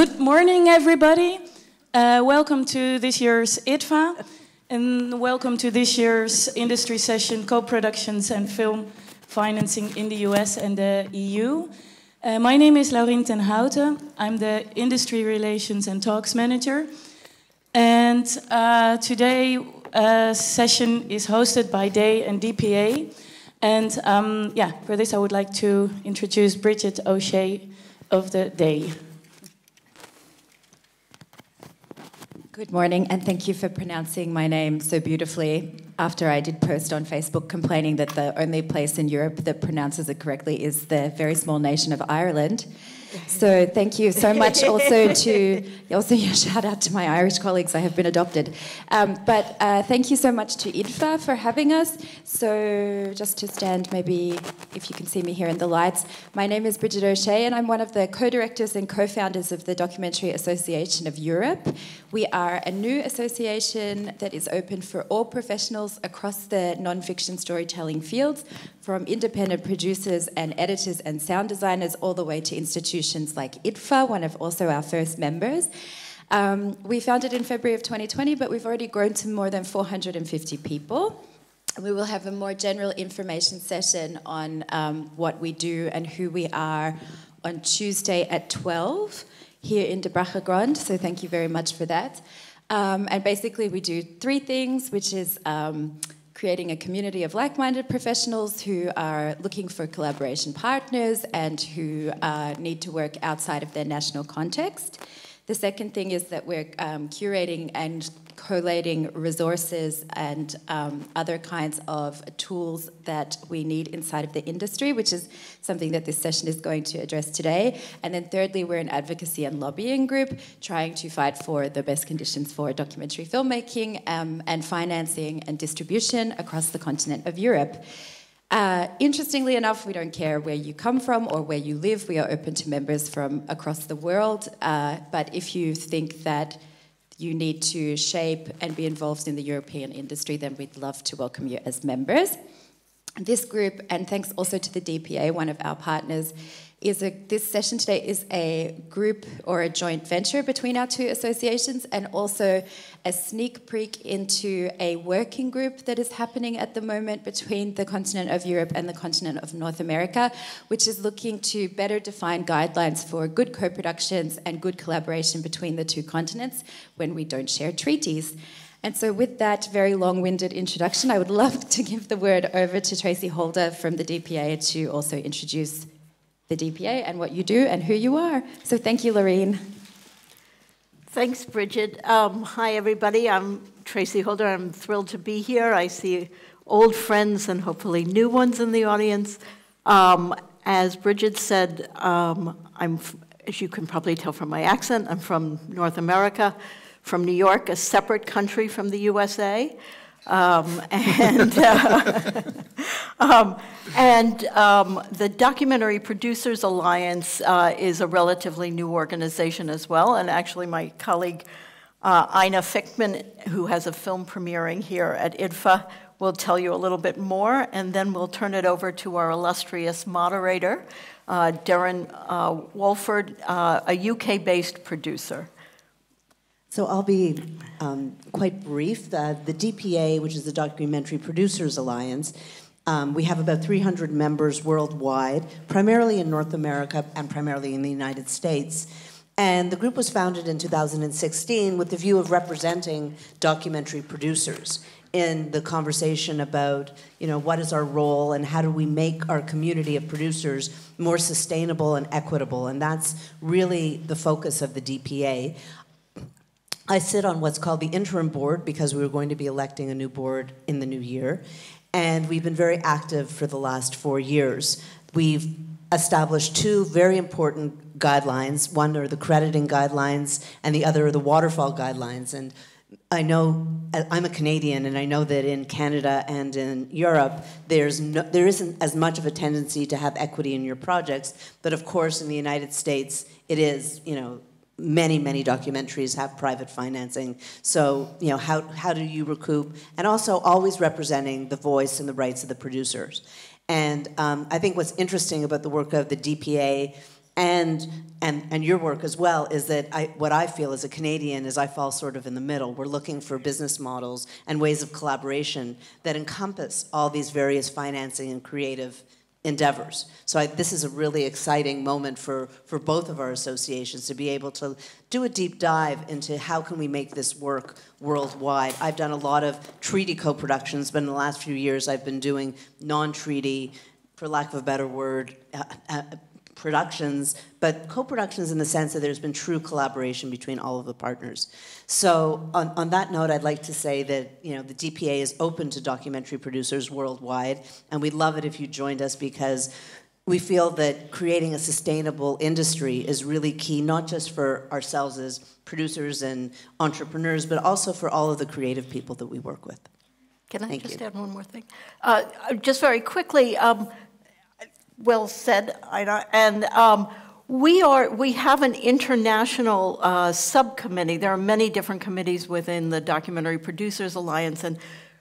good morning, everybody. Uh, welcome to this year's IDFA, and welcome to this year's industry session, co-productions and film financing in the US and the EU. Uh, my name is Laurien ten Houten. I'm the Industry Relations and Talks Manager. And uh, today, uh, session is hosted by DAE and DPA. And um, yeah, for this, I would like to introduce Bridget O'Shea of the DAE. Good morning, and thank you for pronouncing my name so beautifully. After I did post on Facebook complaining that the only place in Europe that pronounces it correctly is the very small nation of Ireland. So thank you so much also to also yeah, shout out to my Irish colleagues. I have been adopted. Um, but uh, thank you so much to IDFA for having us. So just to stand, maybe if you can see me here in the lights, my name is Bridget O'Shea, and I'm one of the co-directors and co-founders of the Documentary Association of Europe. We are a new association that is open for all professionals across the non-fiction storytelling fields, from independent producers and editors and sound designers all the way to institutions like IDFA, one of also our first members. Um, we founded in February of 2020, but we've already grown to more than 450 people. We will have a more general information session on um, what we do and who we are on Tuesday at 12 here in De Brache so thank you very much for that. Um, and basically, we do three things, which is um, creating a community of like minded professionals who are looking for collaboration partners and who uh, need to work outside of their national context. The second thing is that we're um, curating and collating resources and um, other kinds of tools that we need inside of the industry, which is something that this session is going to address today. And then thirdly, we're an advocacy and lobbying group trying to fight for the best conditions for documentary filmmaking um, and financing and distribution across the continent of Europe. Uh, interestingly enough, we don't care where you come from or where you live. We are open to members from across the world. Uh, but if you think that you need to shape and be involved in the European industry, then we'd love to welcome you as members. This group, and thanks also to the DPA, one of our partners, is a, this session today is a group or a joint venture between our two associations and also a sneak peek into a working group that is happening at the moment between the continent of Europe and the continent of North America, which is looking to better define guidelines for good co productions and good collaboration between the two continents when we don't share treaties. And so, with that very long winded introduction, I would love to give the word over to Tracy Holder from the DPA to also introduce the DPA and what you do and who you are. So thank you, Lorraine. Thanks, Bridget. Um, hi, everybody. I'm Tracy Holder. I'm thrilled to be here. I see old friends and hopefully new ones in the audience. Um, as Bridget said, um, I'm, as you can probably tell from my accent, I'm from North America, from New York, a separate country from the USA. Um, and uh, um, and um, the Documentary Producers Alliance uh, is a relatively new organization as well. And actually, my colleague uh, Ina Fichman, who has a film premiering here at IDFA, will tell you a little bit more. And then we'll turn it over to our illustrious moderator, uh, Darren uh, Walford, uh, a UK based producer. So I'll be um, quite brief. Uh, the DPA, which is the Documentary Producers Alliance, um, we have about 300 members worldwide, primarily in North America and primarily in the United States. And the group was founded in 2016 with the view of representing documentary producers in the conversation about you know what is our role and how do we make our community of producers more sustainable and equitable and that's really the focus of the DPA I sit on what's called the interim board because we were going to be electing a new board in the new year. And we've been very active for the last four years. We've established two very important guidelines. One are the crediting guidelines, and the other are the waterfall guidelines. And I know I'm a Canadian, and I know that in Canada and in Europe, there's no, there isn't as much of a tendency to have equity in your projects. But of course, in the United States, it is. You know, many, many documentaries have private financing. So, you know, how, how do you recoup? And also always representing the voice and the rights of the producers. And um, I think what's interesting about the work of the DPA and and and your work as well is that I, what I feel as a Canadian is I fall sort of in the middle. We're looking for business models and ways of collaboration that encompass all these various financing and creative endeavors. So I, this is a really exciting moment for, for both of our associations to be able to do a deep dive into how can we make this work worldwide. I've done a lot of treaty co-productions, but in the last few years I've been doing non-treaty, for lack of a better word, uh, uh, productions, but co-productions in the sense that there's been true collaboration between all of the partners. So on, on that note, I'd like to say that you know the DPA is open to documentary producers worldwide, and we'd love it if you joined us because we feel that creating a sustainable industry is really key, not just for ourselves as producers and entrepreneurs, but also for all of the creative people that we work with. Can I Thank just you. add one more thing? Uh, just very quickly, um, well said. And um, we are we have an international uh, subcommittee. There are many different committees within the Documentary Producers Alliance, and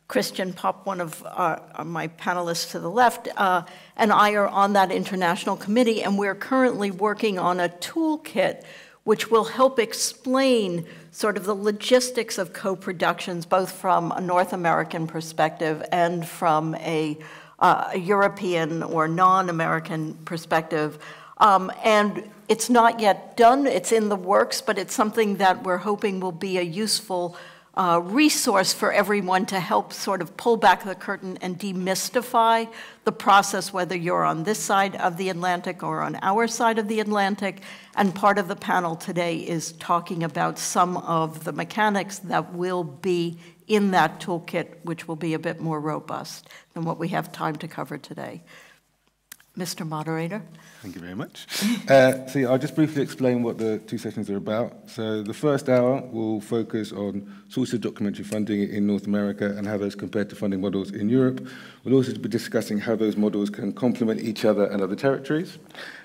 Christian Popp, one of uh, my panelists to the left, uh, and I are on that international committee, and we're currently working on a toolkit which will help explain sort of the logistics of co-productions, both from a North American perspective and from a uh, a European or non-American perspective. Um, and it's not yet done, it's in the works, but it's something that we're hoping will be a useful uh, resource for everyone to help sort of pull back the curtain and demystify the process, whether you're on this side of the Atlantic or on our side of the Atlantic. And part of the panel today is talking about some of the mechanics that will be in that toolkit, which will be a bit more robust than what we have time to cover today. Mr. Moderator. Thank you very much. Uh, I'll just briefly explain what the two sessions are about. So the first hour will focus on sources of documentary funding in North America and how those compare to funding models in Europe. We'll also be discussing how those models can complement each other and other territories.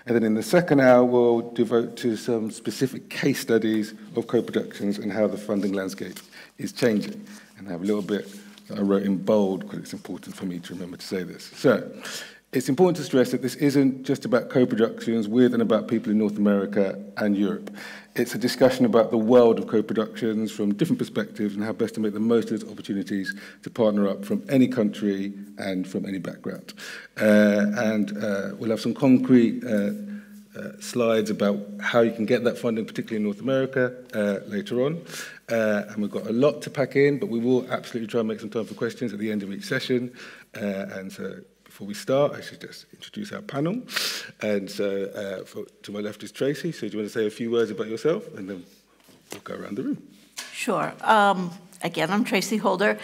And then in the second hour, we'll devote to some specific case studies of co-productions and how the funding landscape is changing. And I have a little bit that I wrote in bold because it's important for me to remember to say this. So it's important to stress that this isn't just about co-productions with and about people in North America and Europe. It's a discussion about the world of co-productions from different perspectives and how best to make the most of those opportunities to partner up from any country and from any background. Uh, and uh, we'll have some concrete uh, uh, slides about how you can get that funding, particularly in North America, uh, later on. Uh, and we've got a lot to pack in, but we will absolutely try and make some time for questions at the end of each session. And so before we start, I should just introduce our panel. And so uh, for, to my left is Tracy. So do you want to say a few words about yourself? And then we'll go around the room. Sure. Um, again, I'm Tracy Holder.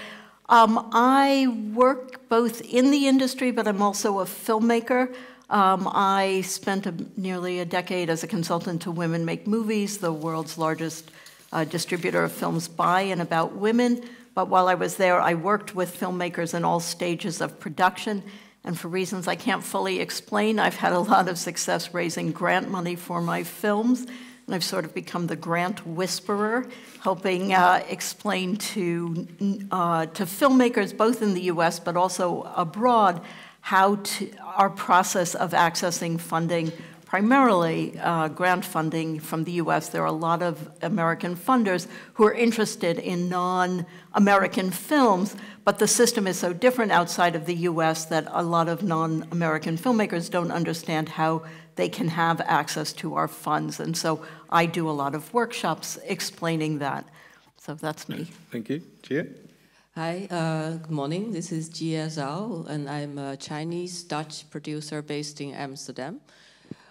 Um, I work both in the industry, but I'm also a filmmaker. Um, I spent a, nearly a decade as a consultant to Women Make Movies, the world's largest uh, distributor of films by and about women. But while I was there, I worked with filmmakers in all stages of production and for reasons I can't fully explain, I've had a lot of success raising grant money for my films. And I've sort of become the grant whisperer, helping uh, explain to, uh, to filmmakers, both in the US but also abroad, how to, our process of accessing funding primarily uh, grant funding from the US. There are a lot of American funders who are interested in non American films, but the system is so different outside of the US that a lot of non American filmmakers don't understand how they can have access to our funds. And so I do a lot of workshops explaining that. So that's me. Thank you. Jia? Hi, uh, good morning. This is Jia Zhao, and I'm a Chinese Dutch producer based in Amsterdam.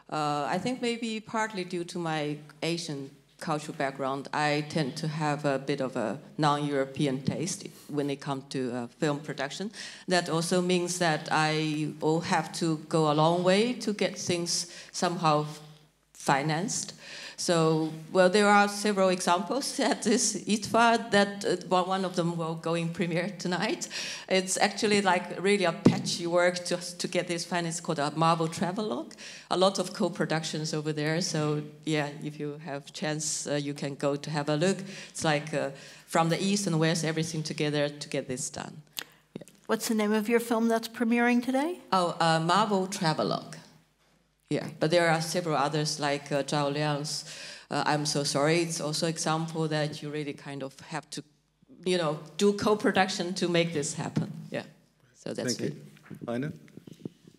Uh, I think maybe partly due to my Asian cultural background, I tend to have a bit of a non-European taste when it comes to uh, film production. That also means that I will have to go a long way to get things somehow financed. So, well, there are several examples at this IDFA that uh, one of them will go in premiere tonight. It's actually like really a patchwork just to get this finance called a Marble Travelogue. A lot of co-productions over there. So, yeah, if you have chance, uh, you can go to have a look. It's like uh, from the east and west, everything together to get this done. What's the name of your film that's premiering today? Oh, uh, Marble Travelogue. Yeah, but there are several others like uh, Zhao Liang's uh, I'm So Sorry. It's also example that you really kind of have to, you know, do co-production to make this happen. Yeah, so that's Thank it. you. Ina?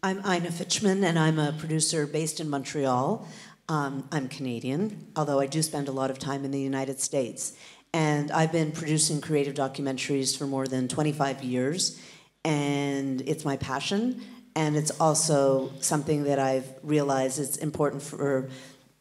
I'm Ina Fichman, and I'm a producer based in Montreal. Um, I'm Canadian, although I do spend a lot of time in the United States. And I've been producing creative documentaries for more than 25 years, and it's my passion. And it's also something that I've realized is important for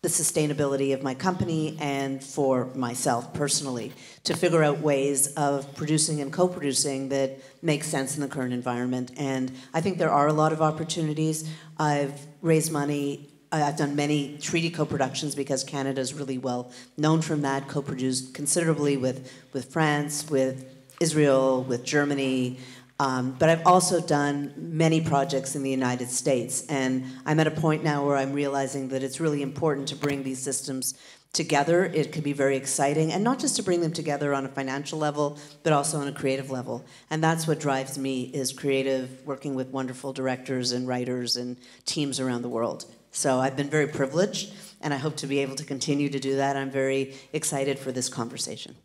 the sustainability of my company and for myself personally to figure out ways of producing and co-producing that make sense in the current environment. And i think there are a lot of opportunities. I've raised money i've done many treaty co-productions because canada is really well known from that co-produced considerably with, with france with israel with germany um, but I've also done many projects in the United States, and I'm at a point now where I'm realizing that it's really important to bring these systems together. It can be very exciting, and not just to bring them together on a financial level, but also on a creative level. And that's what drives me is creative, working with wonderful directors and writers and teams around the world. So I've been very privileged, and I hope to be able to continue to do that. I'm very excited for this conversation.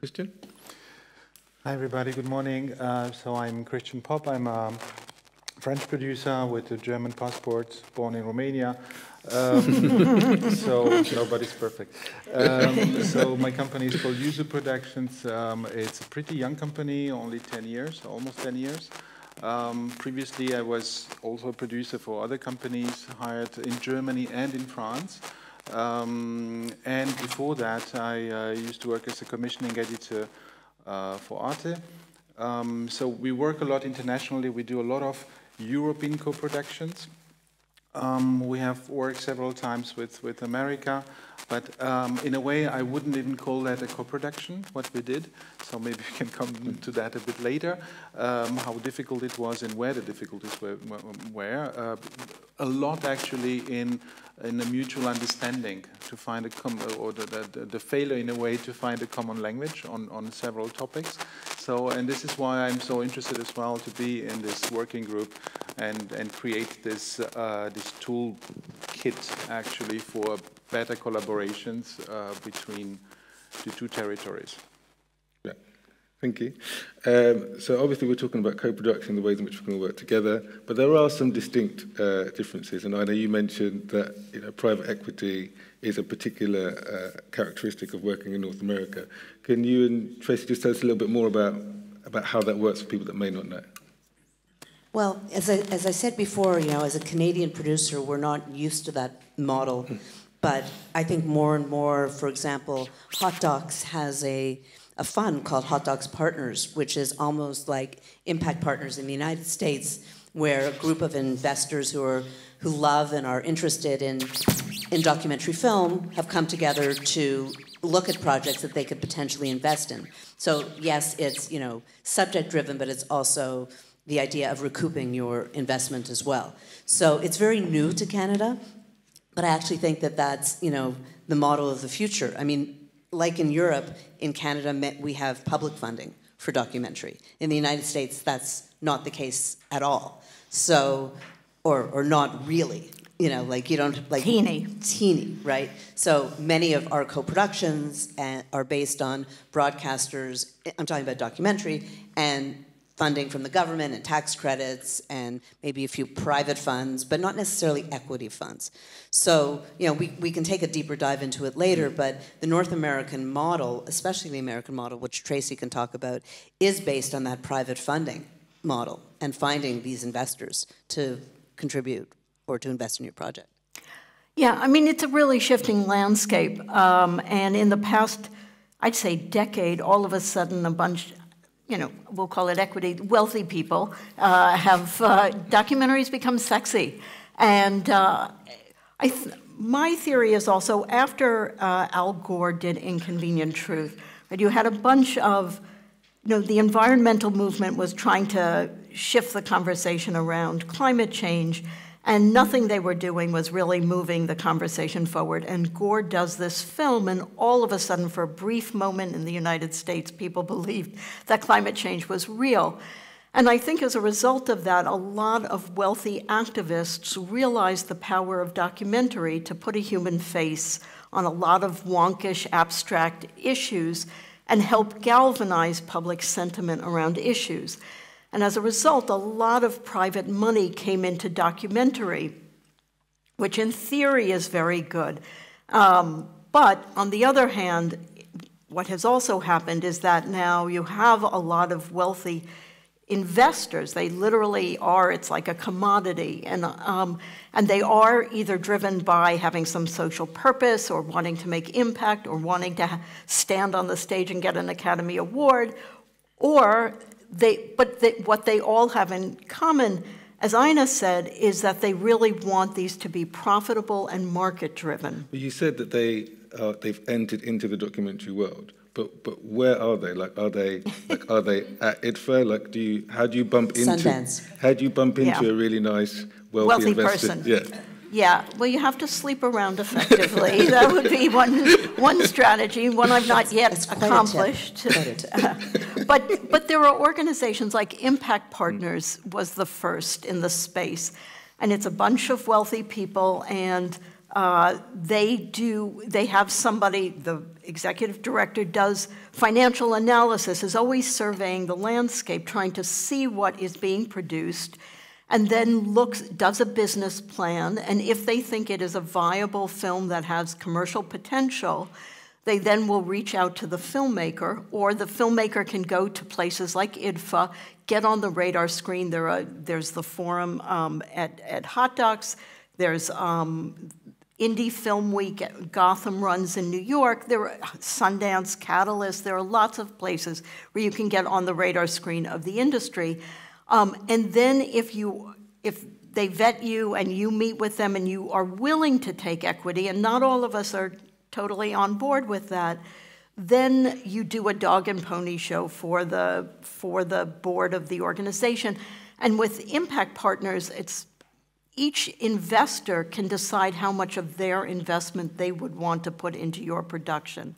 Christian? Hi, everybody. Good morning. Uh, so I'm Christian Popp. I'm a French producer with a German passport, born in Romania. Um, so nobody's perfect. Um, so my company is called Yuzu Productions. Um, it's a pretty young company, only 10 years, almost 10 years. Um, previously, I was also a producer for other companies hired in Germany and in France. Um, and before that, I uh, used to work as a commissioning editor for Arte. Um, so we work a lot internationally. We do a lot of European co-productions. Um, we have worked several times with, with America, but um, in a way I wouldn't even call that a co-production, what we did. So maybe we can come to that a bit later, um, how difficult it was and where the difficulties were. were. Uh, a lot actually in in a mutual understanding to find a com or the, the, the, failure in a way to find a common language on, on several topics. So, and this is why I'm so interested as well to be in this working group and, and create this, uh, this tool kit actually for better collaborations uh, between the two territories. Yeah, Thank you. Um, so obviously we're talking about co-production, the ways in which we can work together, but there are some distinct uh, differences. And I know you mentioned that you know, private equity is a particular uh, characteristic of working in North America. Can you and Tracy just tell us a little bit more about, about how that works for people that may not know? Well, as I, as I said before, you know, as a Canadian producer, we're not used to that model. But I think more and more, for example, Hot Docs has a a fund called Hot Docs Partners, which is almost like impact partners in the United States, where a group of investors who are who love and are interested in in documentary film have come together to look at projects that they could potentially invest in. So yes, it's you know subject driven, but it's also the idea of recouping your investment as well. So it's very new to Canada, but I actually think that that's you know the model of the future. I mean, like in Europe, in Canada, we have public funding for documentary. In the United States, that's not the case at all. So, or, or not really. You know, like you don't like teeny, teeny, right? So many of our co-productions uh, are based on broadcasters. I'm talking about documentary and funding from the government and tax credits and maybe a few private funds, but not necessarily equity funds. So, you know, we, we can take a deeper dive into it later, but the North American model, especially the American model, which Tracy can talk about, is based on that private funding model and finding these investors to contribute or to invest in your project. Yeah, I mean, it's a really shifting landscape. Um, and in the past, I'd say decade, all of a sudden a bunch, you know, we'll call it equity, wealthy people uh, have uh, documentaries become sexy. And uh, I th my theory is also after uh, Al Gore did Inconvenient Truth, that you had a bunch of, you know, the environmental movement was trying to shift the conversation around climate change and nothing they were doing was really moving the conversation forward. And Gore does this film, and all of a sudden, for a brief moment in the United States, people believed that climate change was real. And I think as a result of that, a lot of wealthy activists realized the power of documentary to put a human face on a lot of wonkish, abstract issues and help galvanize public sentiment around issues. And as a result, a lot of private money came into documentary, which in theory is very good. Um, but on the other hand, what has also happened is that now you have a lot of wealthy investors. They literally are, it's like a commodity. And, um, and they are either driven by having some social purpose or wanting to make impact or wanting to stand on the stage and get an Academy Award. Or they, but they, what they all have in common, as Ina said, is that they really want these to be profitable and market driven. you said that they, uh, they've entered into the documentary world. But but where are they? Like are they like are they at IDFA? Like do you how do you bump into Sundance. how do you bump into Yeah. a really nice wealthy, Wealthy investor? person. Yeah. Yeah, well, you have to sleep around effectively. that would be one, one strategy, one I've not yet quite accomplished. But, but there are organizations like Impact Partners was the first in the space, and it's a bunch of wealthy people, and uh, they do they have somebody. The executive director does financial analysis, is always surveying the landscape, trying to see what is being produced. And then looks, does a business plan, and if they think it is a viable film that has commercial potential, they then will reach out to the filmmaker, or the filmmaker can go to places like IDFA, get on the radar screen. There are, there's the forum um, at, at Hot Docs, there's um, Indie Film Week Gotham runs in New York, there are Sundance Catalyst, there are lots of places where you can get on the radar screen of the industry. Um, and then if you, if they vet you and you meet with them and you are willing to take equity, and not all of us are totally on board with that, then you do a dog and pony show for the for the board of the organization. And with impact partners, it's each investor can decide how much of their investment they would want to put into your production.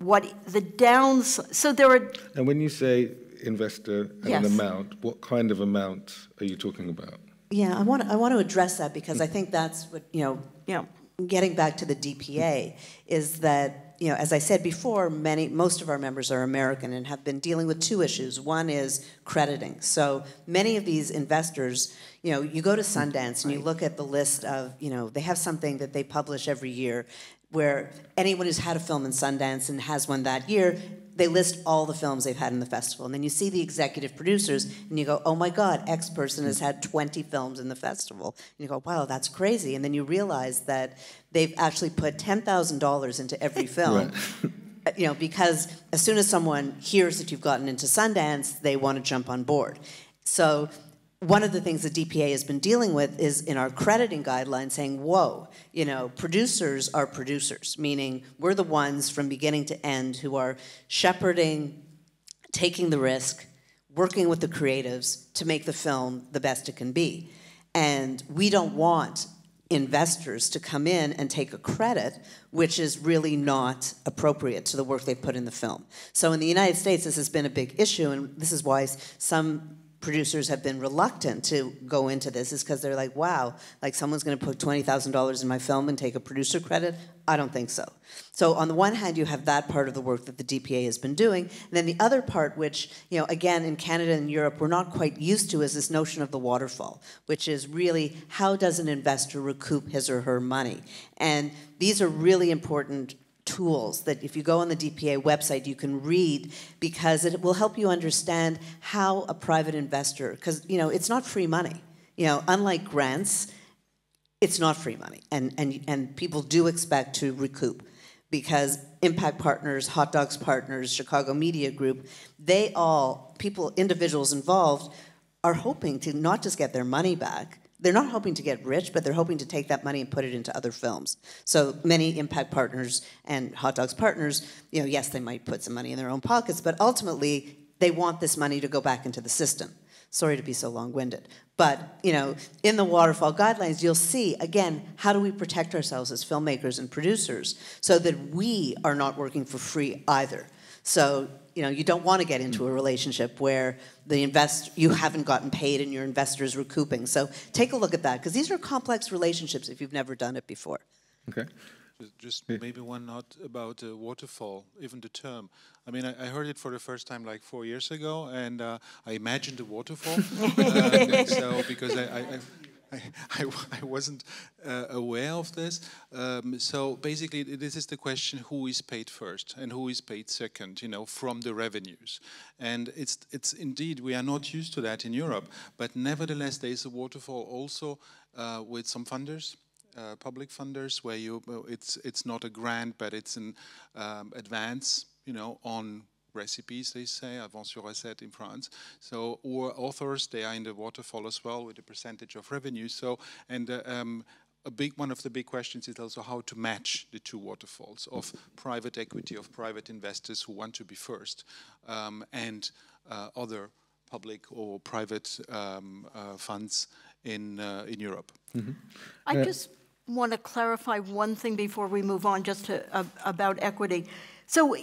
What the downs so there are And when you say investor and Yes. an amount, what kind of amount are you talking about? Yeah, I want to, I want to address that because I think that's what, you know, you know getting back to the DPA is that, you know, as I said before, many, most of our members are American and have been dealing with two issues. One is crediting. So many of these investors, you know, you go to Sundance and you look at the list of, you know, they have something that they publish every year where anyone who's had a film in Sundance and has one that year, they list all the films they've had in the festival. And then you see the executive producers and you go, oh my God, X person has had 20 films in the festival. And you go, wow, that's crazy. And then you realize that they've actually put $10,000 into every film. Uh, You know, because as soon as someone hears that you've gotten into Sundance, they want to jump on board. So one of the things the DPA has been dealing with is in our crediting guidelines saying, whoa, you know, producers are producers, meaning we're the ones from beginning to end who are shepherding, taking the risk, working with the creatives to make the film the best it can be. And we don't want investors to come in and take a credit which is really not appropriate to the work they've put in the film. So in the United States, this has been a big issue, and this is why some producers have been reluctant to go into this is because they're like, wow, like someone's going to put $20,000 in my film and take a producer credit? I don't think so. So on the one hand, you have that part of the work that the DPA has been doing, and then the other part, which, you know, again, in Canada and Europe, we're not quite used to, is this notion of the waterfall, which is really how does an investor recoup his or her money? And these are really important tools that if you go on the DPA website you can read because it will help you understand how a private investor because you know it's not free money. You know unlike grants it's not free money. And and and people do expect to recoup because impact partners Hot Docs partners chicago media group they all people individuals involved are hoping to not just get their money back they're not hoping to get rich, but they're hoping to take that money and put it into other films. So many impact partners and Hot Docs partners, you know, yes, they might put some money in their own pockets, but ultimately they want this money to go back into the system. Sorry to be so long-winded, but you know, in the waterfall guidelines, you'll see again how do we protect ourselves as filmmakers and producers so that we are not working for free either. So you know you don't want to get into a relationship where the invest you haven't gotten paid and your investors recouping. So take a look at that because these are complex relationships if you've never done it before. Okay. Just maybe one note about uh, waterfall, even the term. I mean, I, I, heard it for the first time like four years ago, and uh, I imagined a waterfall. um, so because I, I, I, I, wasn't uh, aware of this. Um, so basically, this is the question: who is paid first and who is paid second? You know, from the revenues. And it's it's indeed we are not used to that in Europe, but nevertheless, there is a waterfall also uh, with some funders. Uh, public funders where you it's it's not a grant but it's an um, advance you know on recipes, they say, avance sur recette in France. So, or authors, they are in the waterfall as well with the percentage of revenue. So, and uh, um, a big one of the big questions is also how to match the two waterfalls of private equity, of private investors who want to be first, um, and uh, other public or private um, uh, funds in uh, in Europe. Mm -hmm. I just want to clarify one thing before we move on, just to, uh, about equity. So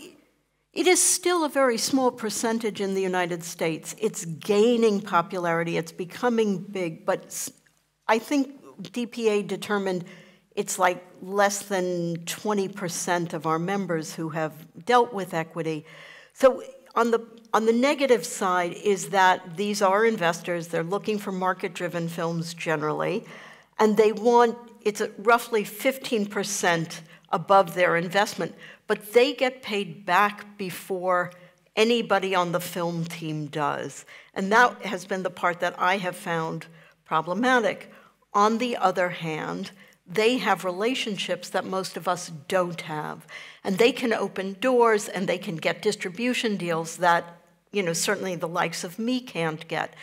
it is still a very small percentage in the United States. It's gaining popularity, it's becoming big, but I think DPA determined it's like less than 20% of our members who have dealt with equity. So on the on the negative side is that these are investors, they're looking for market-driven films generally, and they want it's roughly 15% above their investment but they get paid back before anybody on the film team does. And that has been the part that I have found problematic. On the other hand, they have relationships that most of us don't have. And they can open doors and they can get distribution deals that, you know, certainly the likes of me can't get.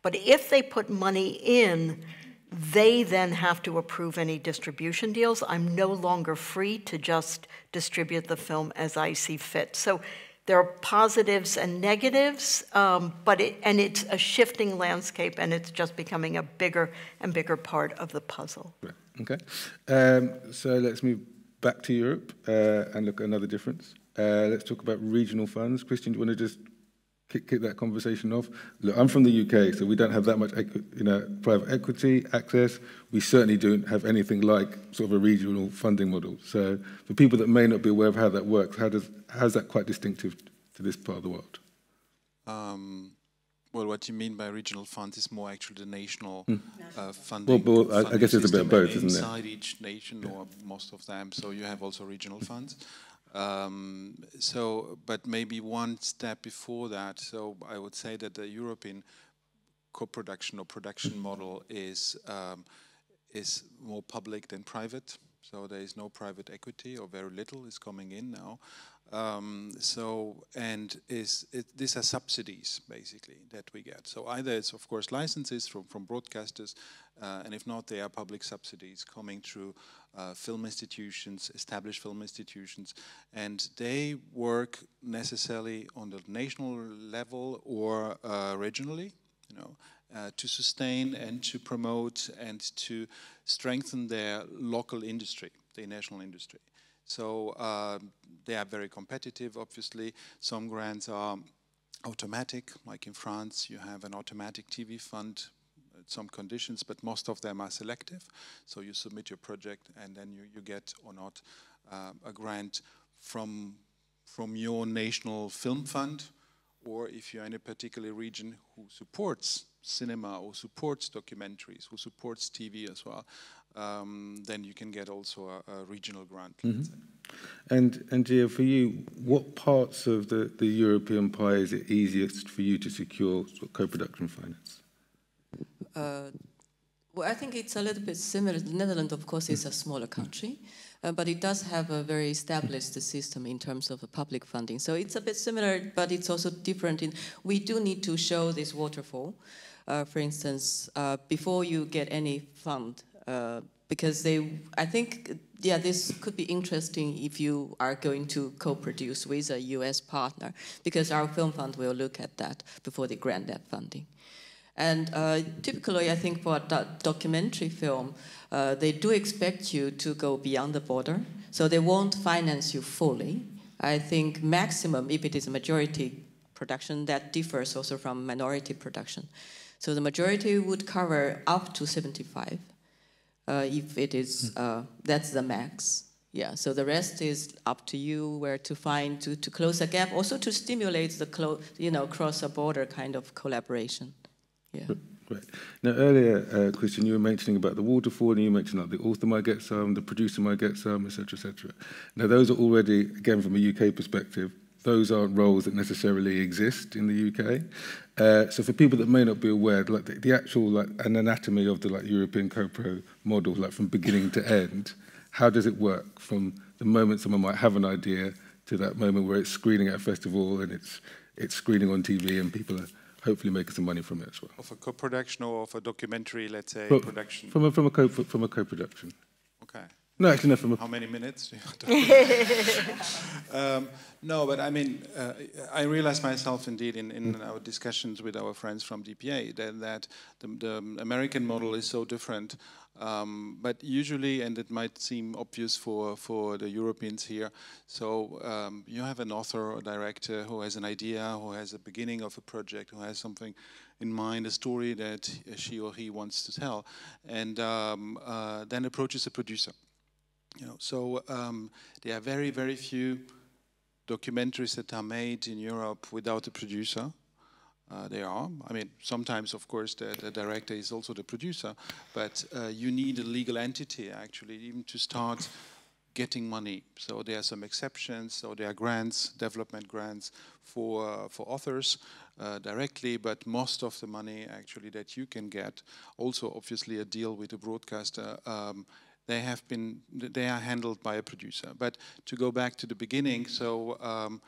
But if they put money in, they then have to approve any distribution deals. I'm no longer free to just distribute the film as I see fit. So there are positives and negatives, um, but it, and it's a shifting landscape, and it's just becoming a bigger and bigger part of the puzzle. Okay, um, so let's move back to Europe uh, and look at another difference. Uh, let's talk about regional funds. Christian, do you want to just kick, kick that conversation off. Look, I'm from the UK, so we don't have that much you know, private equity access. We certainly don't have anything like sort of a regional funding model. So for people that may not be aware of how that works, how does how is that quite distinctive to this part of the world? Um, well, what you mean by regional funds is more actually the national mm. uh, funding. Well, well I, I guess it's a bit of both, isn't it? Inside each nation, yeah. or most of them, so you have also regional funds. Um, so, but maybe one step before that, so I would say that the European co-production or production model is um, is more public than private. So there is no private equity or very little is coming in now. Um, so, and is it, these are subsidies basically that we get. So either it's of course licenses from, from broadcasters, uh, and if not, they are public subsidies coming through uh, film institutions, established film institutions, and they work necessarily on the national level or uh, regionally, you know, uh, to sustain and to promote and to strengthen their local industry, their national industry. So uh, they are very competitive, obviously. Some grants are automatic, like in France, you have an automatic TV fund at some conditions, but most of them are selective. So you submit your project and then you, you get or not uh, a grant from, from your national film fund, or if you're in a particular region who supports cinema or supports documentaries, who supports TV as well, um, then you can get also a, a regional grant. Mm -hmm. And and Jia, for you, what parts of the, the European pie is it easiest for you to secure co-production finance? Uh, well, I think it's a little bit similar. The Netherlands, of course, is a smaller country, uh, but it does have a very established system in terms of public funding. So it's a bit similar, but it's also different. In we do need to show this waterfall. Uh, for instance, uh, before you get any fund, uh, because they, I think, yeah, this could be interesting if you are going to co-produce with a U.S. partner, because our film fund will look at that before they grant that funding. And uh, typically, I think for a documentary film, uh, they do expect you to go beyond the border, so they won't finance you fully, I think maximum, if it is a majority production, that differs also from minority production. So the majority would cover up to 75. Uh, if it is, uh, that's the max. Yeah, so the rest is up to you where to find to, to close the gap, also to stimulate the clo- you know cross a border kind of collaboration. Yeah. Great. Now earlier, uh, Christian, you were mentioning about the waterfall, and you mentioned that the author might get some, the producer might get some, etc., etc. Now those are already, again, from a UK perspective, those aren't roles that necessarily exist in the UK. Uh, so for people that may not be aware, like the, the actual like an anatomy of the like European CoPro model, like from beginning to end, how does it work from the moment someone might have an idea to that moment where it's screening at a festival and it's it's screening on TV and people are hopefully making some money from it as well. Of a co-production or of a documentary, let's say, production? From a, from a, co from a co-production. No, actually, no. How many minutes? um, no, but I mean, uh, I realized myself indeed in, in mm. our discussions with our friends from DPA that, that the, the American model is so different um, but usually, and it might seem obvious for, for the Europeans here, so um, you have an author or director who has an idea, who has a beginning of a project, who has something in mind, a story that she or he wants to tell, and um, uh, then approaches a producer. You know, so um, there are very, very few documentaries that are made in Europe without a producer. Uh, they are. I mean, sometimes, of course, the, the director is also the producer, but uh, you need a legal entity, actually, even to start getting money. So there are some exceptions. So there are grants, development grants for, uh, for authors uh, directly, but most of the money, actually, that you can get, also obviously a deal with a broadcaster, um, they have been, they are handled by a producer. But to go back to the beginning, so um,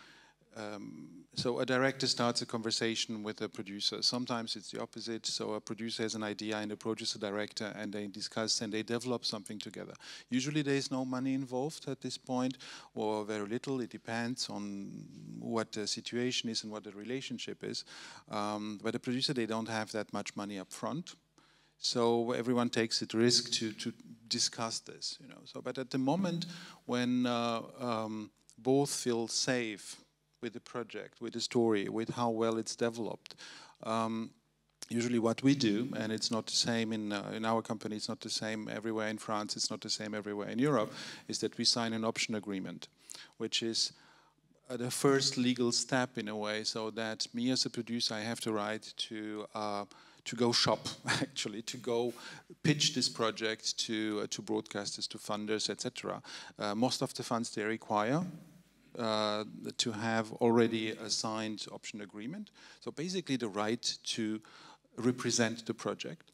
um, so a director starts a conversation with a producer. Sometimes it's the opposite. So a producer has an idea and approaches a director and they discuss and they develop something together. Usually there is no money involved at this point or very little. It depends on what the situation is and what the relationship is. Um, but a producer, they don't have that much money up front. So everyone takes it risk to, to discuss this, you know. So, but at the moment when uh, um, both feel safe with the project, with the story, with how well it's developed. Um, usually what we do, and it's not the same in, uh, in our company, it's not the same everywhere in France, it's not the same everywhere in Europe, is that we sign an option agreement, which is uh, the first legal step in a way, so that me as a producer, I have the right to uh, to go shop, actually, to go pitch this project to uh, to broadcasters, to funders, etc. Uh, most of the funds they require uh, to have already a signed option agreement. So basically the right to represent the project.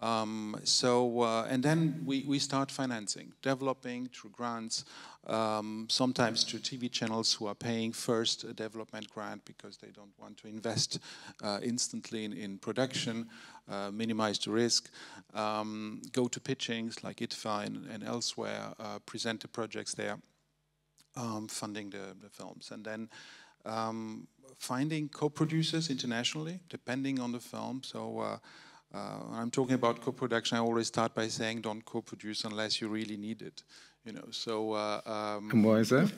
Um, so, uh, and then we, we start financing, developing through grants, um, sometimes through TV channels who are paying first a development grant because they don't want to invest uh, instantly in, in production, uh, minimize the risk, um, go to pitchings like IDFA and, and elsewhere, uh, present the projects there um, funding the, the, films. And then um, finding co-producers internationally, depending on the film. So uh, I'm talking about co-production. I always start by saying don't co-produce unless you really need it. You know, so. Uh, um, and why is that?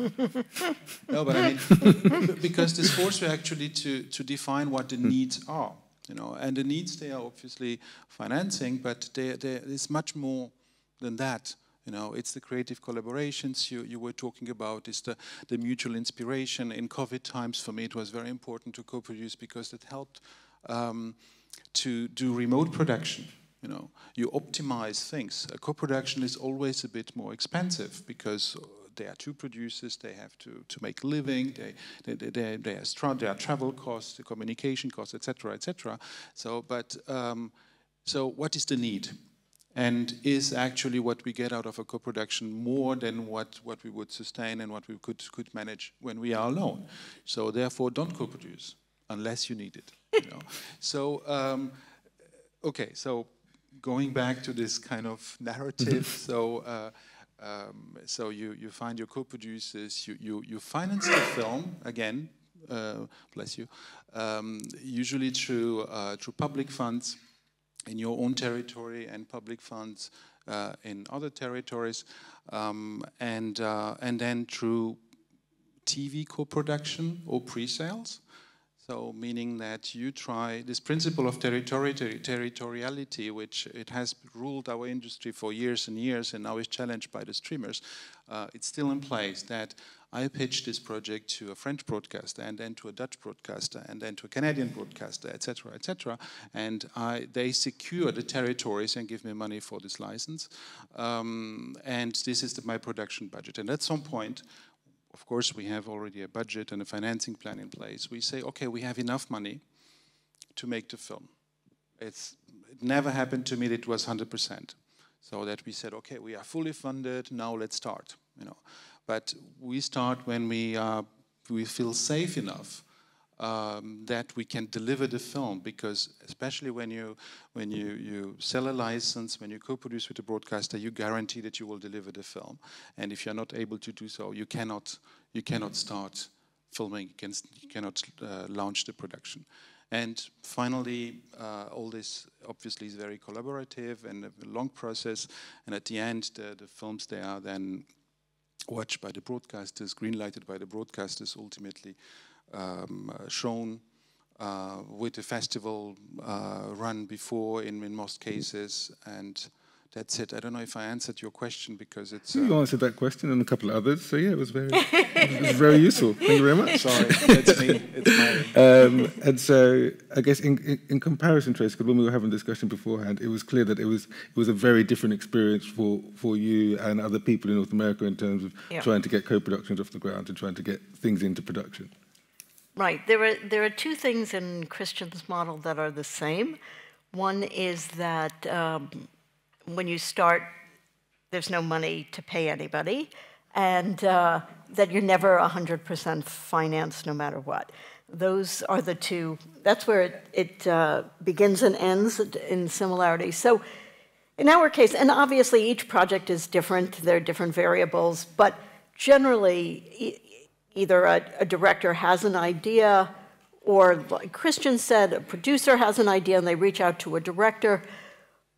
no, but I mean, because this forces you actually to to define what the hmm. needs are. You know, and the needs they are obviously financing, but there there is much more than that. You know, it's the creative collaborations you, you were talking about, it's the, the mutual inspiration. In COVID times, for me, it was very important to co-produce because it helped um, to do remote production. You know, you optimize things. A co-production is always a bit more expensive because there are two producers, they have to, to make a living, they, they, they, they, they are, there are travel costs, the communication costs, etc., etc. So, but, um, so what is the need? and is actually what we get out of a co-production more than what, what we would sustain and what we could, could manage when we are alone. So therefore, don't co-produce unless you need it. You know? so, um, okay, so going back to this kind of narrative, so uh, um, so you, you find your co-producers, you, you, you finance the film, again, uh, bless you, um, usually through, uh, through public funds, in your own territory and public funds uh, in other territories, um, and uh, and then through TV co-production or pre-sales. So meaning that you try this principle of territory, ter territoriality, which it has ruled our industry for years and years and now is challenged by the streamers, uh, it's still in place that I pitched this project to a French broadcaster and then to a Dutch broadcaster and then to a Canadian broadcaster, etc., etc. And I, they secure the territories and give me money for this license. Um, and this is the, my production budget. And at some point, of course, we have already a budget and a financing plan in place. We say, okay, we have enough money to make the film. It's, it never happened to me that it was 100%. So that we said, okay, we are fully funded, now let's start. You know, But we start when we, uh, we feel safe enough um, that we can deliver the film because especially when you when you, you sell a license when you co-produce with a broadcaster you guarantee that you will deliver the film. And if you're not able to do so you cannot you cannot start filming you, can, you cannot uh, launch the production. And finally uh, all this obviously is very collaborative and a long process. And at the end the, the films they are then watched by the broadcasters green-lighted by the broadcasters ultimately um, uh, shown uh, with the festival uh, run before in, in most cases and that's it. I don't know if I answered your question because it's. Uh, you answered that question and a couple of others. So yeah, it was very, it was very useful. Thank you very much. Sorry, that's me. It's um, and so I guess in, in, in comparison, Trace, because when we were having a discussion beforehand, it was clear that it was it was a very different experience for for you and other people in North America in terms of yeah. trying to get co-productions off the ground and trying to get things into production. Right. There are, there are two things in Christian's model that are the same. One is that um, when you start, there's no money to pay anybody, and uh, that you're never 100% financed no matter what. Those are the two, that's where it, it uh, begins and ends in similarity. So in our case, and obviously each project is different, there are different variables, but generally, either a, a director has an idea, or like Christian said, a producer has an idea and they reach out to a director.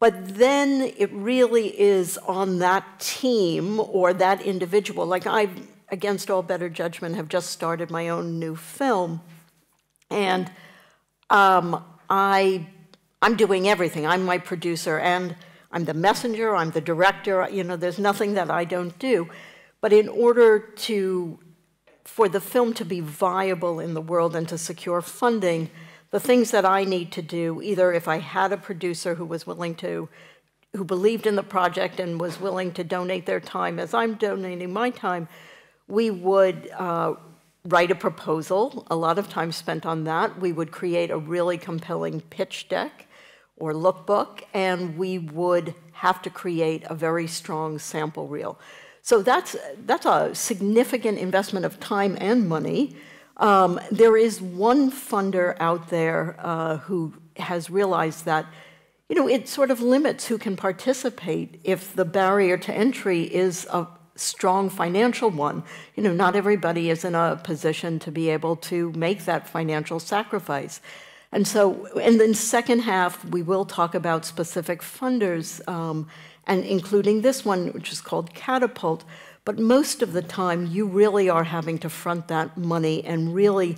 But then it really is on that team or that individual. Like I, against all better judgment, have just started my own new film, and um, I, I'm doing everything. I'm my producer, and I'm the messenger. I'm the director. You know, there's nothing that I don't do. But in order to for the film to be viable in the world and to secure funding, the things that I need to do, either if I had a producer who was willing to, who believed in the project and was willing to donate their time as I'm donating my time, we would uh, write a proposal, a lot of time spent on that. We would create a really compelling pitch deck or lookbook, and we would have to create a very strong sample reel. So that's, that's a significant investment of time and money. Um, there is one funder out there uh, who has realized that you know, it sort of limits who can participate if the barrier to entry is a strong financial one. You know, not everybody is in a position to be able to make that financial sacrifice. And so, in the second half, we will talk about specific funders um, and including this one, which is called Catapult. But most of the time, you really are having to front that money, and really,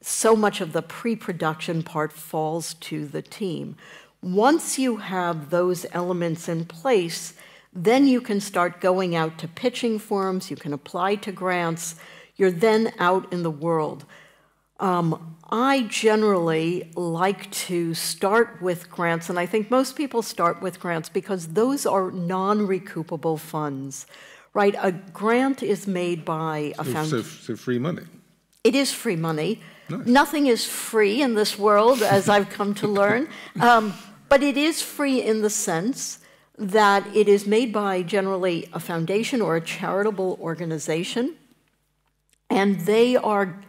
so much of the pre production part falls to the team. Once you have those elements in place, then you can start going out to pitching forums, you can apply to grants, you're then out in the world. Um, I generally like to start with grants, and I think most people start with grants because those are non recoupable funds, right? A grant is made by a so, foundation. So, so, free money? It is free money. Nice. Nothing is free in this world, as I've come to learn. Um, but it is free in the sense that it is made by generally a foundation or a charitable organization, and they are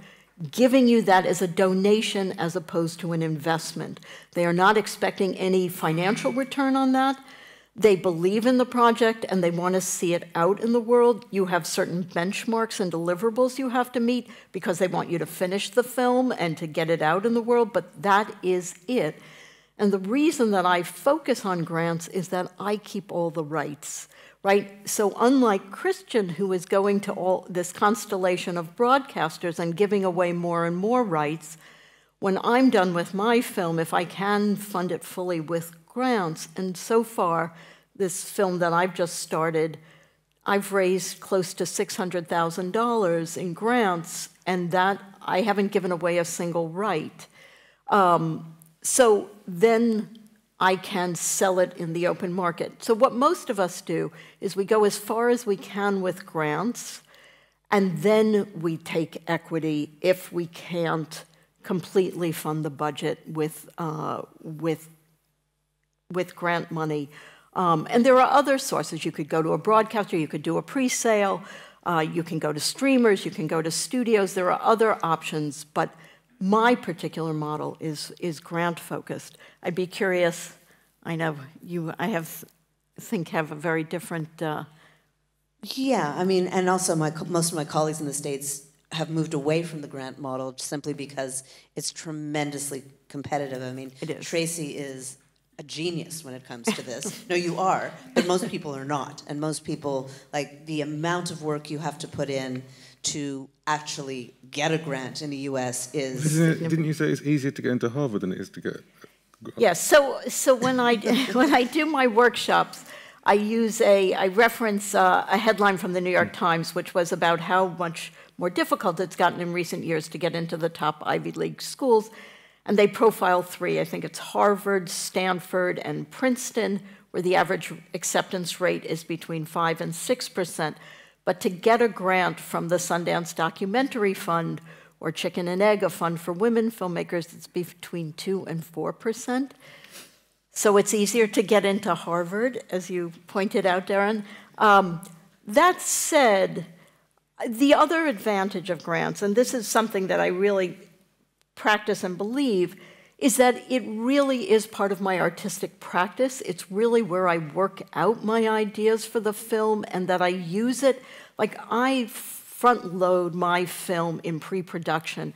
giving you that as a donation as opposed to an investment. They are not expecting any financial return on that. They believe in the project and they want to see it out in the world. You have certain benchmarks and deliverables you have to meet because they want you to finish the film and to get it out in the world, but that is it. And the reason that I focus on grants is that I keep all the rights right? So unlike Christian, who is going to all this constellation of broadcasters and giving away more and more rights, when I'm done with my film, if I can fund it fully with grants, and so far, this film that I've just started, I've raised close to $600,000 in grants, and that I haven't given away a single right. Um, so then I can sell it in the open market. So, what most of us do is we go as far as we can with grants, and then we take equity if we can't completely fund the budget with, uh, with, with grant money. Um, and there are other sources. You could go to a broadcaster, you could do a pre sale, uh, you can go to streamers, you can go to studios. There are other options, but my particular model is, is grant focused. I'd be curious, I know you, I have, think have a very different. Uh, yeah, I mean, and also my, most of my colleagues in the States have moved away from the grant model simply because it's tremendously competitive. I mean, Tracy is a genius when it comes to this. no, you are, but most people are not. And most people, like the amount of work you have to put in to actually get a grant in the U.S. is. It, didn't you say it's easier to get into Harvard than it is to get? Yes. So, so when I when I do my workshops, I use a I reference uh, a headline from the New York Times, which was about how much more difficult it's gotten in recent years to get into the top Ivy League schools. And they profile three. I think it's Harvard, Stanford, and Princeton, where the average acceptance rate is between 5 and 6 percent. But to get a grant from the Sundance Documentary Fund or Chicken and Egg, a fund for women filmmakers, it's between 2 and 4 percent. So it's easier to get into Harvard, as you pointed out, Darren. Um, that said, the other advantage of grants, and this is something that I really practice and believe, is that it really is part of my artistic practice. It's really where I work out my ideas for the film and that I use it. Like, I front load my film in pre production.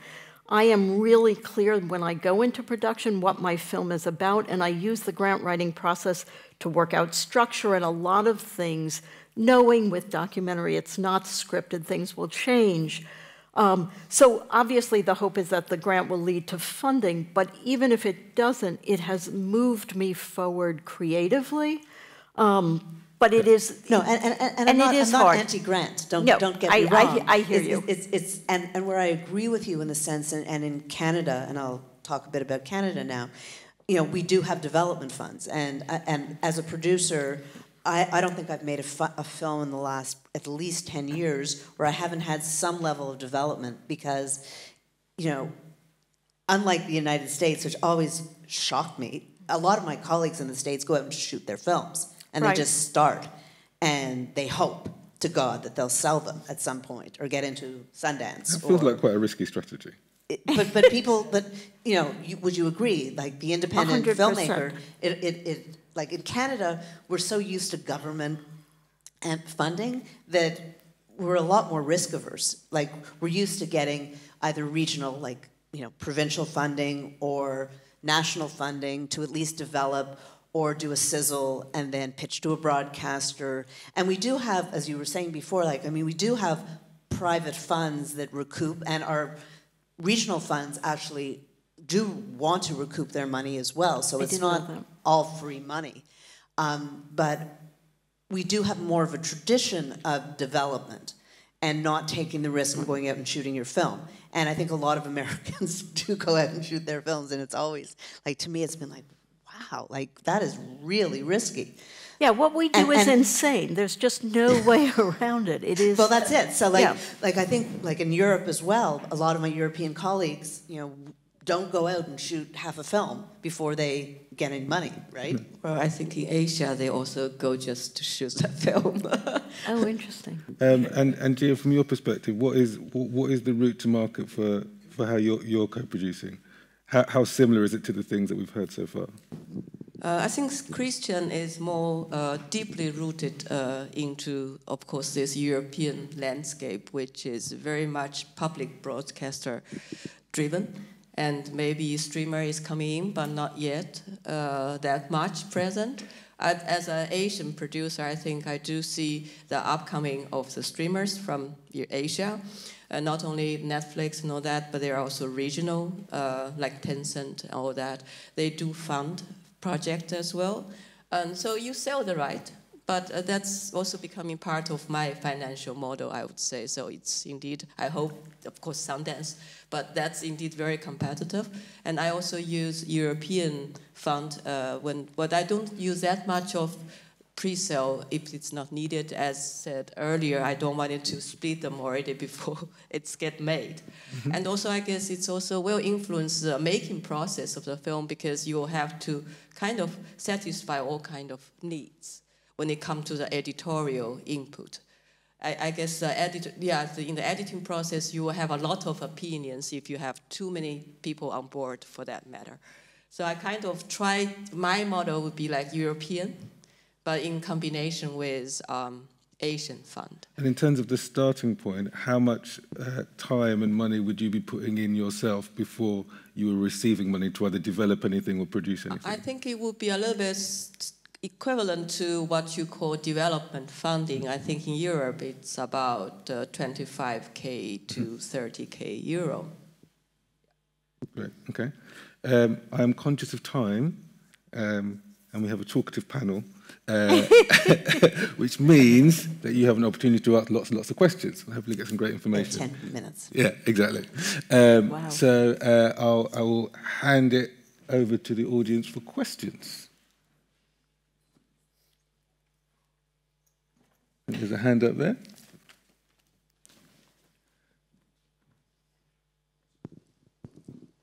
I am really clear when I go into production what my film is about, and I use the grant writing process to work out structure and a lot of things, knowing with documentary it's not scripted, things will change. Um, so obviously the hope is that the grant will lead to funding, but even if it doesn't, it has moved me forward creatively. Um, but it is no, and, and, and, and I'm not, I'm not anti-grant. Don't no, don't get me I, wrong. I, I hear it's, you. It's, it's, it's, and, and where I agree with you in the sense, and, and in Canada, and I'll talk a bit about Canada now. You know, we do have development funds, and and as a producer, I, I don't think I've made a, fu- a film in the last at least 10 years where I haven't had some level of development because, you know, unlike the United States, which always shocked me, a lot of my colleagues in the States go out and shoot their films and right. they just start and they hope to God that they'll sell them at some point or get into Sundance. It feels or, like quite a risky strategy. It, but but people but you know you, would you agree like the independent 100%. filmmaker it, it, it like in Canada, we're so used to government and funding that we're a lot more risk averse. Like we're used to getting either regional, like you know, provincial funding or national funding to at least develop or do a sizzle and then pitch to a broadcaster. And we do have, as you were saying before, like I mean, we do have private funds that recoup, and our regional funds actually do want to recoup their money as well. So it's not all free money. Um, but we do have more of a tradition of development and not taking the risk of going out and shooting your film. And I think a lot of Americans do go out and shoot their films, and it's always like to me, it's been like, wow, like that is really risky. Yeah, what we do and, is and, insane. There's just no way around it. It is. Well, that's it. So, like, yeah. like I think, like in Europe as well, a lot of my European colleagues, you know, don't go out and shoot half a film before they get any money, right? Well, I think in Asia they also go just to shoot that film. oh, interesting. Um, and and Jia, from your perspective, what is what is the route to market for for how you're you're co-producing? How how similar is it to the things that we've heard so far? Uh, I think Christian is more uh, deeply rooted uh, into, of course, this European landscape, which is very much public broadcaster driven and maybe streamer is coming in, but not yet uh, that much present. as an Asian producer, I think I do see the upcoming of the streamers from Asia. Uh, not only Netflix and all that, but there are also regional, uh, like Tencent and all that. They do fund projects as well. And so you sell the right, but uh, that's also becoming part of my financial model, I would say. So it's indeed, I hope, of course, Sundance, but that's indeed very competitive. And I also use European fund uh, when, but I don't use that much of pre-sale if it's not needed. As said earlier, I don't want it to split them already before it's get made. Mm-hmm. And also, I guess it's also will influence the making process of the film because you will have to kind of satisfy all kind of needs when it comes to the editorial input. I, I guess uh, edit, yeah, the, in the editing process, you will have a lot of opinions if you have too many people on board for that matter. So I kind of tried, my model would be like European, but in combination with um, Asian fund. And in terms of the starting point, how much uh, time and money would you be putting in yourself before you were receiving money to either develop anything or produce anything? I think it would be a little bit equivalent to what you call development funding. I think in Europe it's about uh, 25k to 30k euro. Great, okay. Um, I am conscious of time, um, and we have a talkative panel. Uh, which means that you have an opportunity to ask lots and lots of questions and hopefully get some great information. Ten minutes. Yeah, exactly. Um, wow. So uh, I'll, I will hand it over to the audience for questions. There's a hand up there.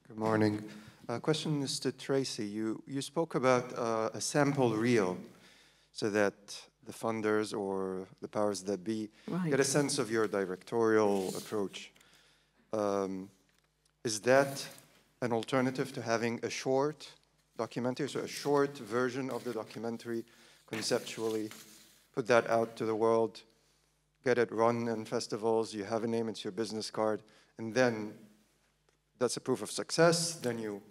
Good morning. Uh, question is to Tracy. You, you spoke about uh, a sample reel so that the funders or the powers that be right. get a sense of your directorial approach. Um, is that an alternative to having a short documentary, so a short version of the documentary conceptually, put that out to the world, get it run in festivals, you have a name, it's your business card, and then that's a proof of success, then you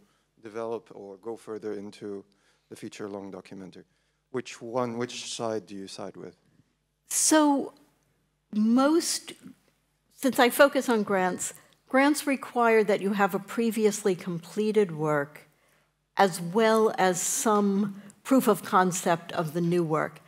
develop or go further into the feature-long documentary. Which one, which side do you side with? So most, since I focus on grants, grants require that you have a previously completed work as well as some proof of concept of the new work.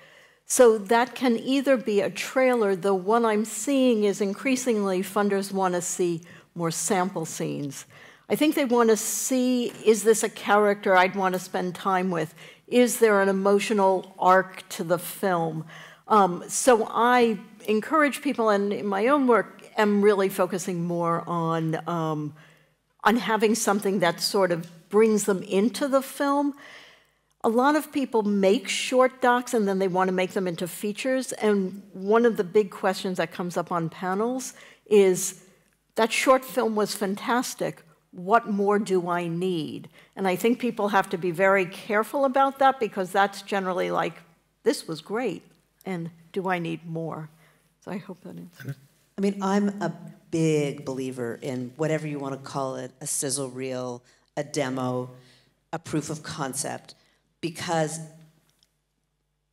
So that can either be a trailer, the one I'm seeing is increasingly funders want to see more sample scenes. I think they want to see is this a character I'd want to spend time with? Is there an emotional arc to the film? Um, so I encourage people, and in my own work, am really focusing more on um, on having something that sort of brings them into the film. A lot of people make short docs and then they want to make them into features. And one of the big questions that comes up on panels is that short film was fantastic what more do I need? And I think people have to be very careful about that because that's generally like, this was great, and do I need more? So I hope that answers. I mean, I'm a big believer in whatever you want to call it a sizzle reel, a demo, a proof of concept, because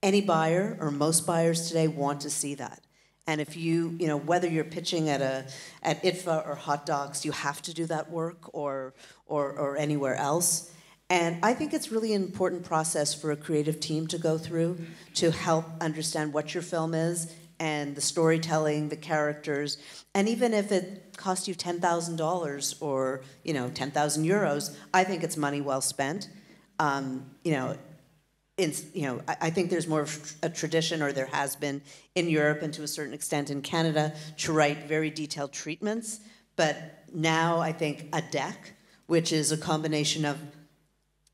any buyer or most buyers today want to see that. And if you, you know, whether you're pitching at a at IDFA or Hot Docs, you have to do that work or or or anywhere else. And I think it's really an important process for a creative team to go through to help understand what your film is and the storytelling, the characters, and even if it costs you ten thousand dollars or you know ten thousand euros, I think it's money well spent. Um, you know, in, you know, I, I, think there's more of a tradition, or there has been in Europe and to a certain extent in Canada, to write very detailed treatments. But now I think a deck, which is a combination of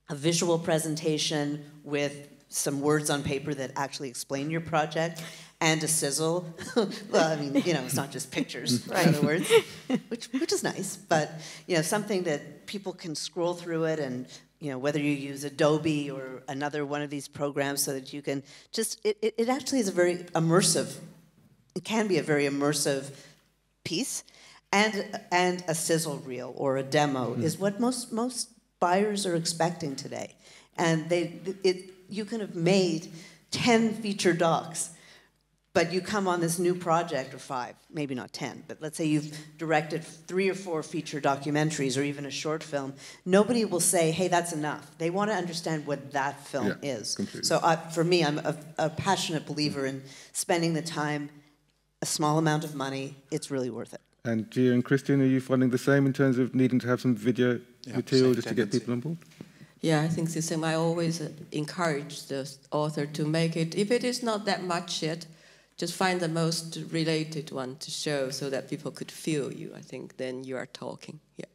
a visual presentation with some words on paper that actually explain your project and a sizzle. well, I mean, you know, it's not just pictures, right. in other words, which, which is nice, but, you know, something that people can scroll through it and you know, whether you use Adobe or another one of these programs so that you can just, it, it actually is a very immersive, it can be a very immersive piece. And, and a sizzle reel or a demo mm-hmm. is what most, most buyers are expecting today. And they, it, you can have made 10 feature docs but you come on this new project or five, maybe not 10, but let's say you've directed three or four feature documentaries or even a short film, nobody will say, hey, that's enough. They want to understand what that film Yeah, is. completely. So uh, for me, I'm a, a passionate believer in spending the time, a small amount of money, it's really worth it. And Jia and Christian, are you finding the same in terms of needing to have some video Yeah, material same just to get people on board? Yeah, I think the same. I always uh, encourage the author to make it, if it is not that much yet, just find the most related one to show so that people could feel you. I think then you are talking. Yeah.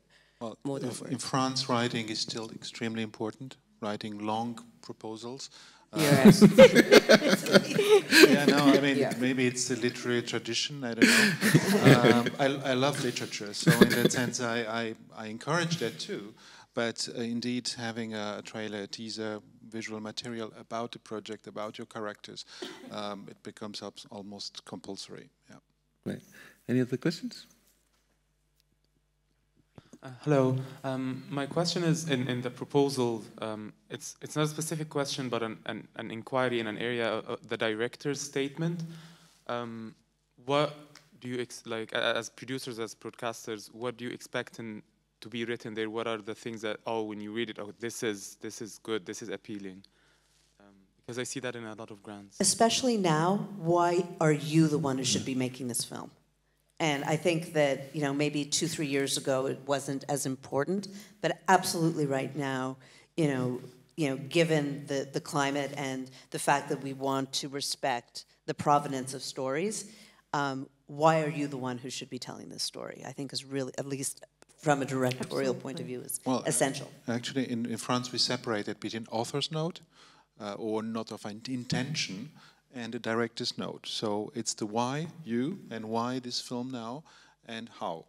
Well, More than in. France, writing is still extremely important. Writing long proposals. Uh, Yes. yeah, no, I mean, Yeah. maybe it's the literary tradition, I don't know. um, I, I love literature, so in that sense, I, I, I encourage that too. But uh, indeed, having a trailer, a teaser, visual material about the project, about your characters, um, it becomes almost compulsory. Yeah. Right. Any other questions? Uh, hello. Um, my question is in, in the proposal. Um, it's it's not a specific question, but an, an, an inquiry in an area. Uh, the director's statement. Um, what do you ex- like as producers, as broadcasters? What do you expect in, to be written there? What are the things that oh, when you read it, oh, this is this is good, this is appealing. Um, because I see that in a lot of grants. Especially now, why are you the one who should be making this film? And I think that, you know, maybe two, three years ago it wasn't as important, but absolutely right now, you know, you know, given the, the climate and the fact that we want to respect the provenance of stories, um, why are you the one who should be telling this story? I think is really, at least from a directorial point of view, is Well, uh, essential. Actually, in, in France, we separated between author's note uh, or not of an intention and a director's note. So it's the why, you, and why this film now, and how.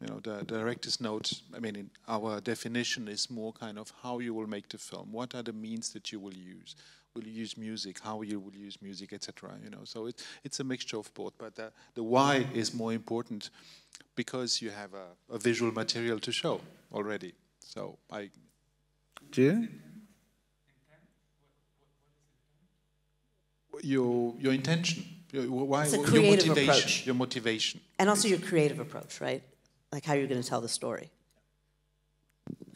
You know, the director's note, I mean, in our definition is more kind of how you will make the film. What are the means that you will use? Will you use music? How you will use music, etc. You know, so it, it's a mixture of both. But the, the why is more important because you have a, a visual material to show already. So I, Jia? your your intention, your, why, It's a your motivation, approach. your motivation. And also your creative approach, right? Like how you're going to tell the story.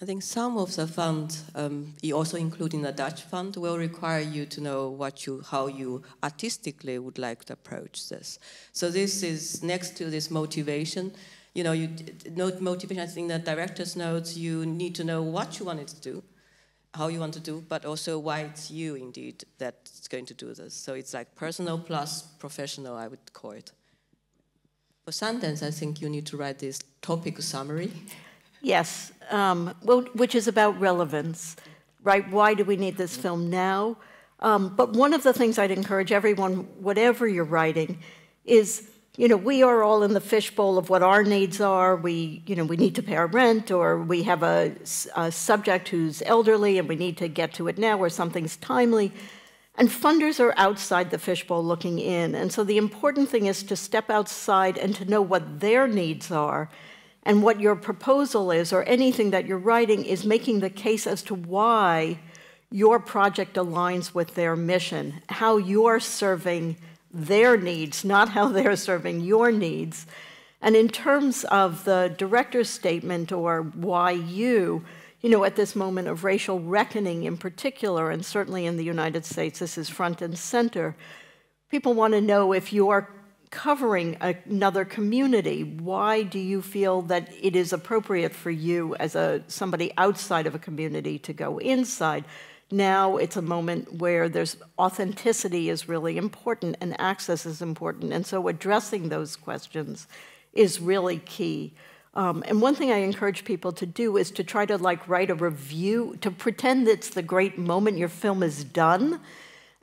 I think some of the fund, um, also including the Dutch fund, will require you to know what you, how you artistically would like to approach this. So this is next to this motivation. You know, you note motivation. I think the director's notes. You need to know what you wanted to do, how you want to do, but also why it's you indeed that's going to do this. So it's like personal plus professional. I would call it. For Sundance, I think you need to write this topic summary. Yes, um, well, which is about relevance, right? Why do we need this film now? Um, but one of the things I'd encourage everyone, whatever you're writing, is you know we are all in the fishbowl of what our needs are. We you know we need to pay our rent, or we have a subject who's elderly and we need to get to it now, or something's timely. And funders are outside the fishbowl looking in. And so the important thing is to step outside and to know what their needs are. And what your proposal is, or anything that you're writing, is making the case as to why your project aligns with their mission, how you're serving their needs, not how they're serving your needs. And in terms of the director's statement or why you, you know, at this moment of racial reckoning in particular, and certainly in the United States, this is front and center, people want to know if you're covering another community. Why do you feel that it is appropriate for you as a somebody outside of a community to go inside? Now it's a moment where there's authenticity is really important and access is important. And so addressing those questions is really key. Um, and one thing I encourage people to do is to try to like write a review, to pretend it's the great moment your film is done,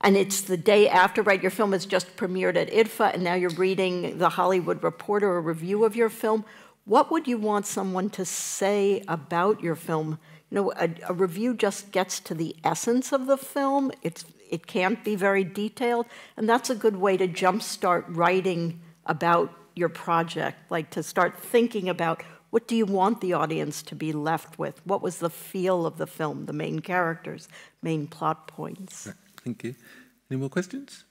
and it's the day after, right? Your film has just premiered at IDFA, and now you're reading the Hollywood Reporter, a review of your film. What would you want someone to say about your film? You know, a, a review just gets to the essence of the film. It's it can't be very detailed, and that's a good way to jumpstart writing about your project, like to start thinking about what do you want the audience to be left with? What was the feel of the film, the main characters, main plot points? Thank you. Any more questions?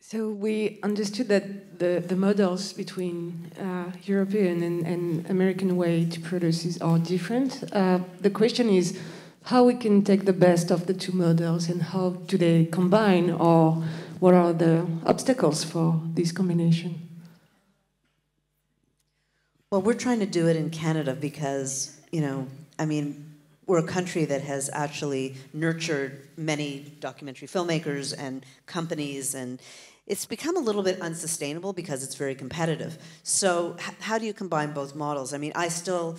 So we understood that the, the models between uh, European and, and, American way to produce is are different. Uh, the question is how we can take the best of the two models and how do they combine or what are the obstacles for this combination? Well, we're trying to do it in Canada because, you know, I mean, we're a country that has actually nurtured many documentary filmmakers and companies and it's become a little bit unsustainable because it's very competitive. So how do you combine both models? I mean, I still,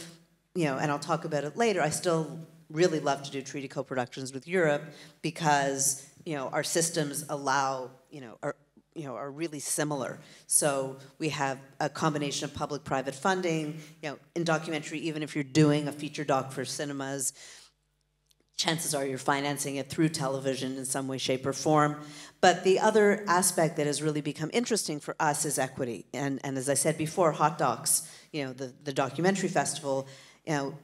you know, and I'll talk about it later, I still really love to do treaty co-productions with Europe because, you know, our systems allow, you know, are, you know, are really similar. So we have a combination of public-private funding, you know, in documentary, even if you're doing a feature doc for cinemas, chances are you're financing it through television in some way, shape, or form. But the other aspect that has really become interesting for us is equity. And, and as I said before, Hot Docs, you know, the, the documentary festival, you know,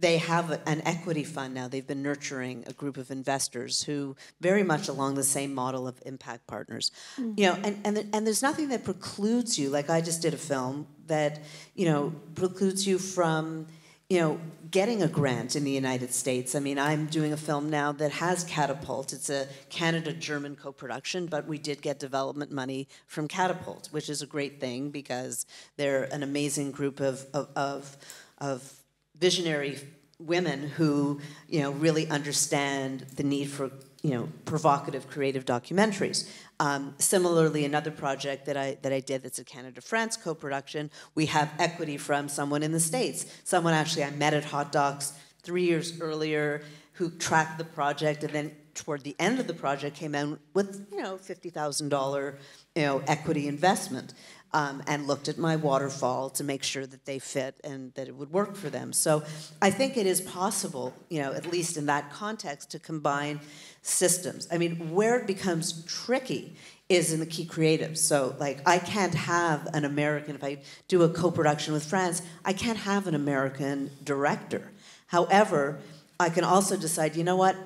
they have an equity fund now. They've been nurturing a group of investors who very much along the same model of impact partners. Mm -hmm. You know, and, and, and there's nothing that precludes you, like I just did a film that, you know, precludes you from you know, getting a grant in the United States. I mean, I'm doing a film now that has Catapult. It's a Canada-German co-production, but we did get development money from Catapult, which is a great thing because they're an amazing group of, of, of, of visionary women who, you know, really understand the need for you know, provocative creative documentaries. Um, similarly, another project that I, that I did that's a Canada-France co-production, we have equity from someone in the States. Someone actually I met at Hot Docs three years earlier who tracked the project and then toward the end of the project came in with, you know, $50,000, you know, equity investment um, and looked at my waterfall to make sure that they fit and that it would work for them. So I think it is possible, you know, at least in that context, to combine systems. I mean, where it becomes tricky is in the key creatives. So, like, I can't have an American, if I do a co production with France, I can't have an American director. However, I can also decide, you know what,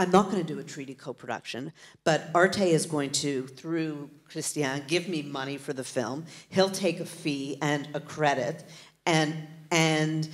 I'm not going to do a treaty co-production, but Arte is going to, through Christian, give me money for the film. He'll take a fee and a credit, and and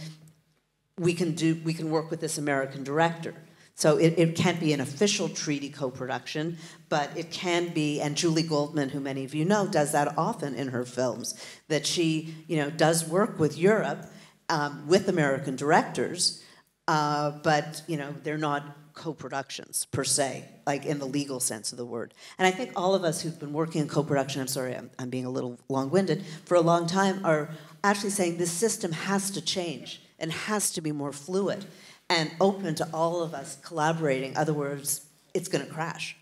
we can do we can work with this American director. So it, it can't be an official treaty co-production, but it can be, and Julie Goldman, who many of you know, does that often in her films, that she, you know, does work with Europe, um, with American directors, uh, but, you know, they're not co-productions per se, like in the legal sense of the word. And I think all of us who've been working in co-production, I'm sorry, I'm, I'm being a little long-winded, for a long time are actually saying this system has to change and has to be more fluid and open to all of us collaborating. Other words, it's going to crash.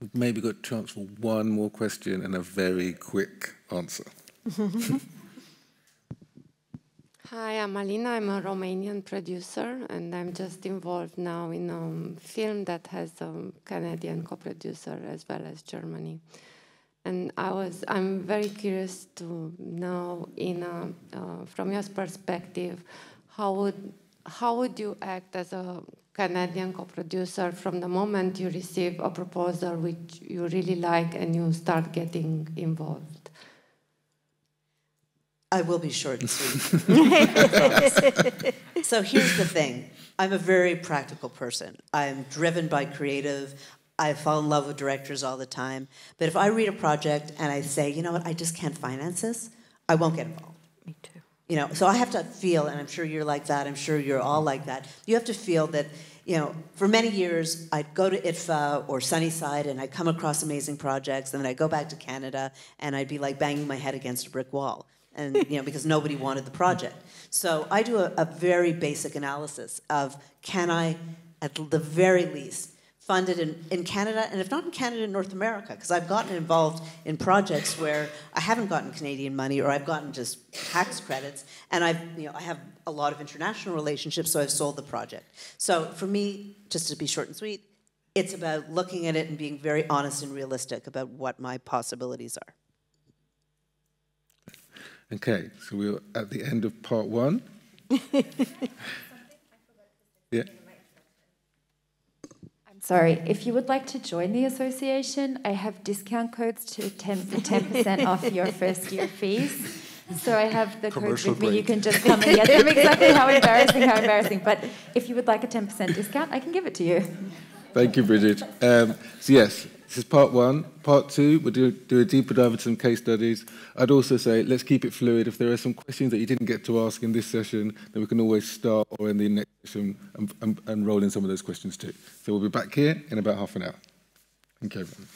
We've maybe got a chance for one more question and a very quick answer. Hi, I'm Alina. I'm a Romanian producer, and I'm just involved now in a film that has a Canadian co-producer as well as Germany. And I was, I'm very curious to know, in a, uh, from your perspective, how would how would you act as a Canadian co-producer from the moment you receive a proposal which you really like and you start getting involved? I will be short and sweet. so here's the thing I'm a very practical person. I'm driven by creative. I fall in love with directors all the time. But if I read a project and I say, you know what, I just can't finance this, I won't get involved. Me too. You know, so I have to feel, and I'm sure you're like that, I'm sure you're all like that. You have to feel that, you know, for many years, I'd go to IDFA or Sunny Side and I'd come across amazing projects, and then I'd go back to Canada and I'd be like banging my head against a brick wall and you know because nobody wanted the project. So I do a, a very basic analysis of can I, at the very least, fund it in, in Canada, and if not in Canada, in North America, because I've gotten involved in projects where I haven't gotten Canadian money or I've gotten just tax credits, and I've, you know, I have a lot of international relationships, so I've sold the project. So for me, just to be short and sweet, it's about looking at it and being very honest and realistic about what my possibilities are. Okay, so we're at the end of part one. Yeah. I'm sorry. If you would like to join the association, I have discount codes to 10 for 10% off your first year fees. So I have the codes with me. You can just come and get them. Exactly how embarrassing, how embarrassing. But if you would like a 10% discount, I can give it to you. Thank you, Bridget. Um, so yes, this is part one. Part two, we'll do, do a deeper dive into some case studies. I'd also say let's keep it fluid. If there are some questions that you didn't get to ask in this session, then we can always start or in the next session and, and, and roll in some of those questions too. So we'll be back here in about half an hour. Thank you, everyone.